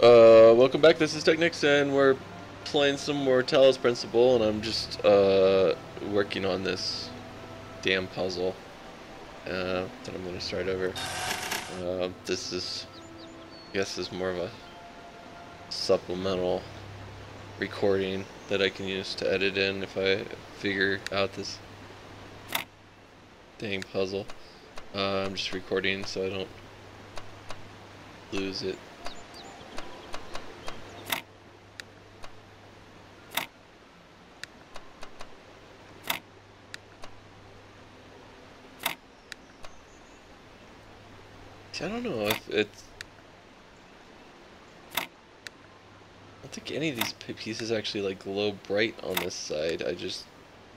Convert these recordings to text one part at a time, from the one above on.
Uh, welcome back. This is Teknix, and we're playing some more Talos Principle, and I'm just uh working on this damn puzzle. Uh, that I'm gonna start over. Uh, this is, I guess, is more of a supplemental recording that I can use to edit in if I figure out this dang puzzle. Uh, I'm just recording so I don't lose it. I don't know if it's. I don't think any of these pieces actually like glow bright on this side. I just.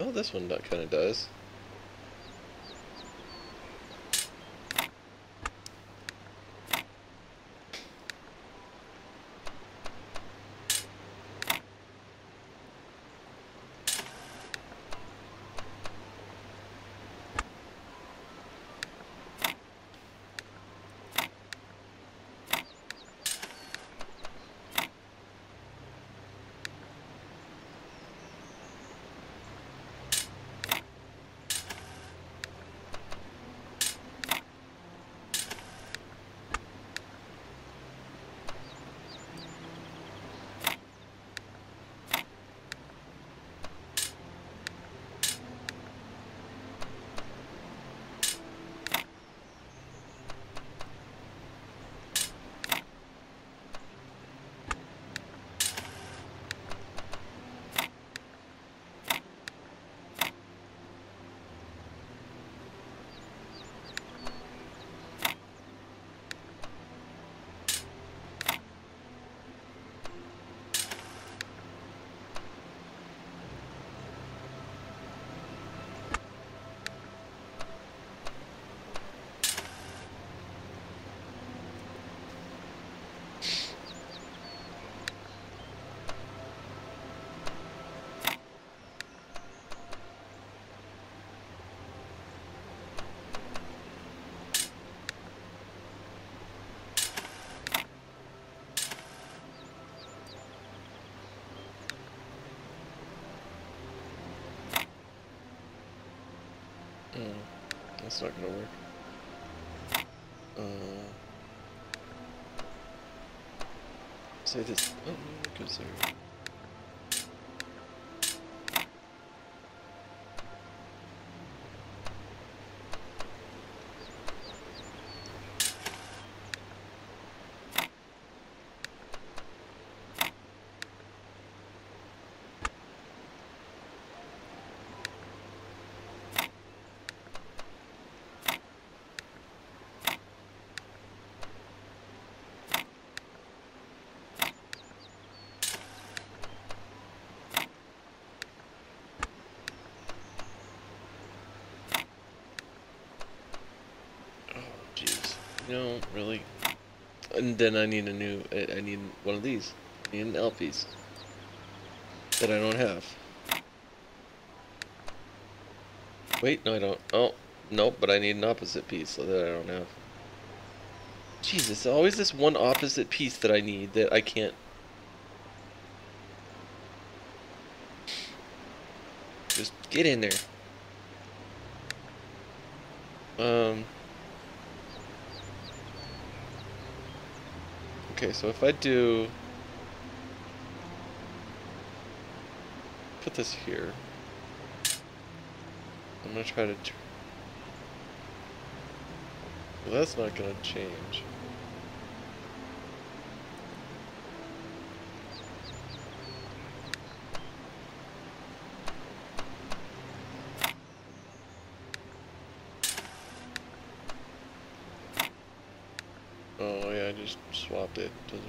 Oh, this one kind of does. Mm, that's not gonna work. Uh, say this. Oh, goes there. Oh, jeez. No, really. And then I need a new. I I need one of these. I need an L piece that I don't have. Wait, no, I don't. Oh, nope. But I need an opposite piece so that I don't have. Jesus, always this one opposite piece that I need that I can't. Just get in there. Um. Okay, so if I do put this here, I'm gonna try to. Well, that's not gonna change. Oh yeah, I just swapped it. Doesn't.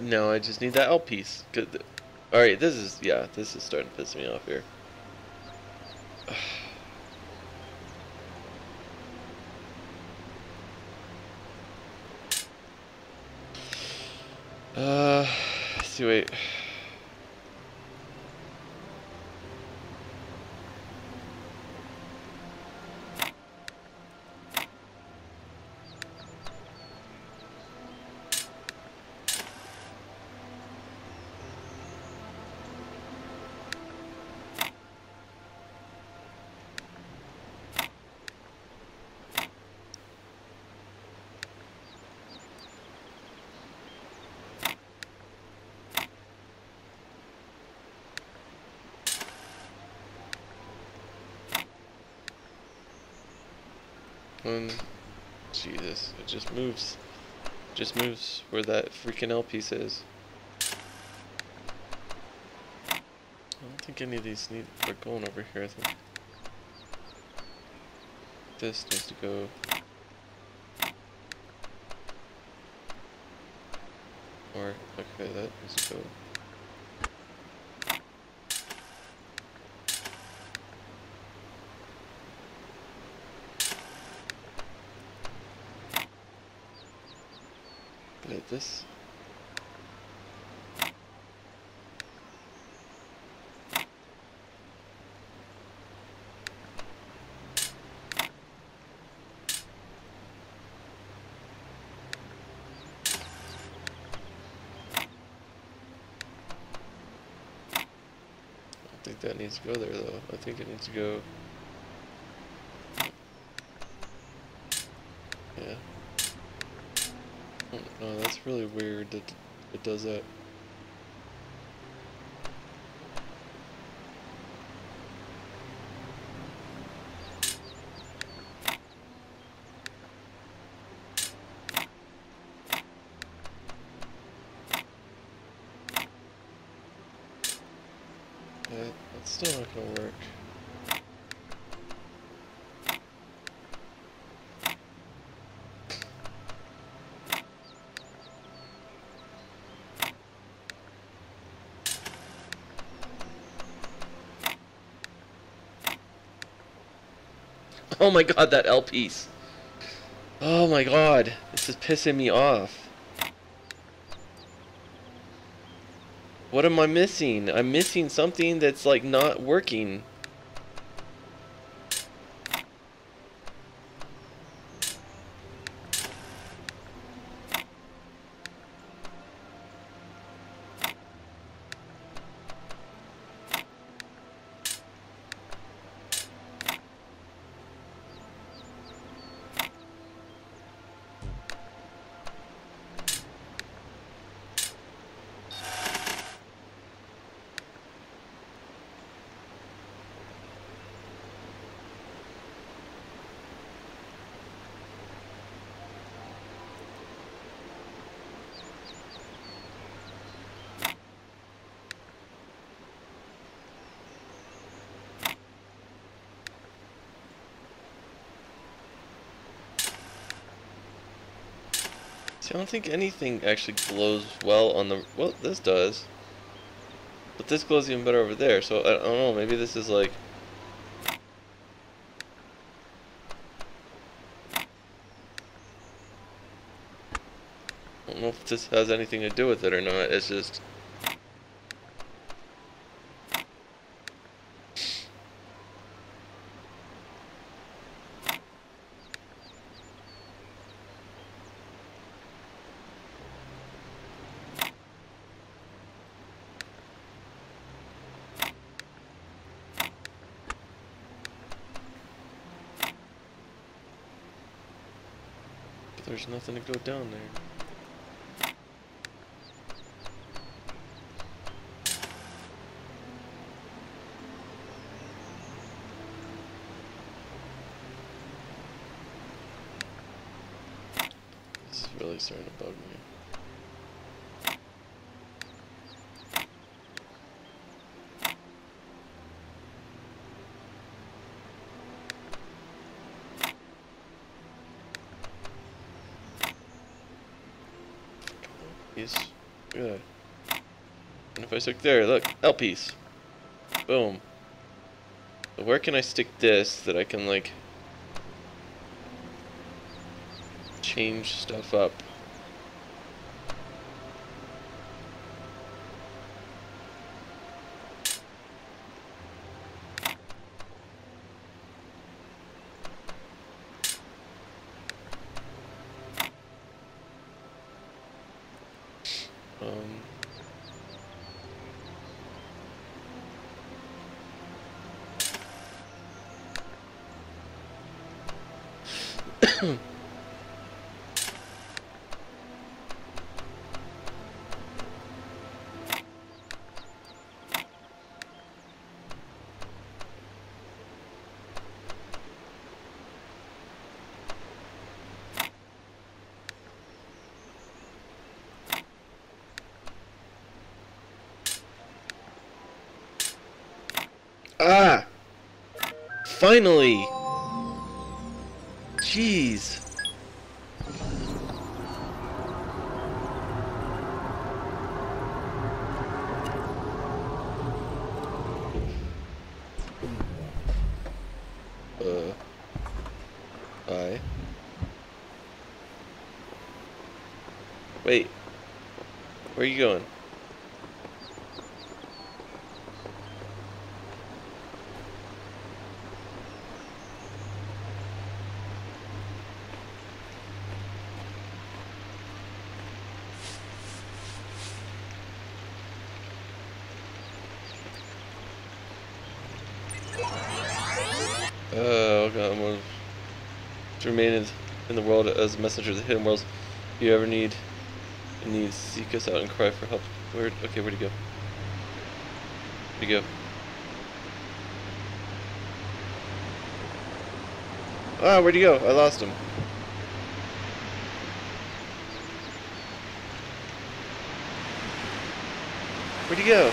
No, I just need that L piece. Good. All right, this is yeah, this is starting to piss me off here. Uh, see, wait. And Jesus, it just moves. Just moves where that freaking L piece is. I don't think any of these need are going over here, I think. This needs to go. Or okay, that needs to go. Like this. I think that needs to go there though. I think it needs to go. Yeah. Oh, No, that's really weird that it does that. That, that's still not gonna work. Oh my god, that L piece. Oh my god, this is pissing me off. What am I missing? I'm missing something that's like not working. Don't think anything actually glows well on the... Well, this does. But this glows even better over there, so I, I don't know, maybe this is like... I don't know if this has anything to do with it or not, it's just... there's nothing to go down there. This is really starting to bug me. Piece. Good. And if I stick there, look, L piece. Boom. Where can I stick this that I can like change stuff up? Ah! Finally! Jeez. Uh. I. Wait. Where are you going? Oh to remain in, in the world as a messenger of the hidden worlds. If you ever need need seek us out and cry for help. Where okay, where'd he go? Where'd he go? Ah, where'd he go? I lost him. Where'd he go?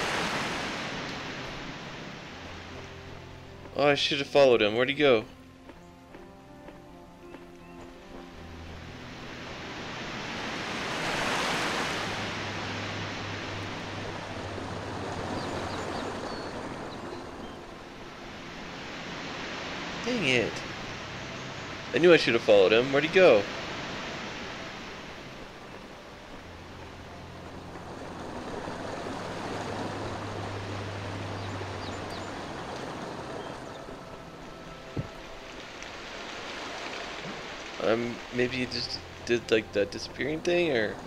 Oh, I should have followed him. Where'd he go? Dang it. I knew I should have followed him. Where'd he go? Um, maybe he just did like that disappearing thing, or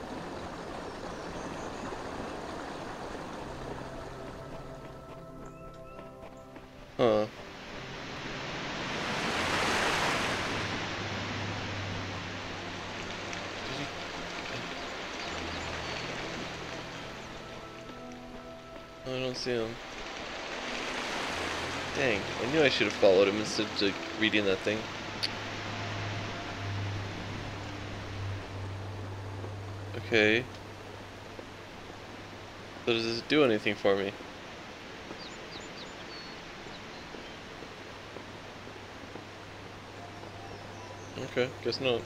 Him. Dang, I knew I should have followed him instead of reading that thing. Okay. So does this do anything for me? Okay, guess not.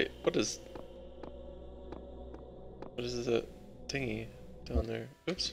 Wait, what is... What is that thingy down there? Oops.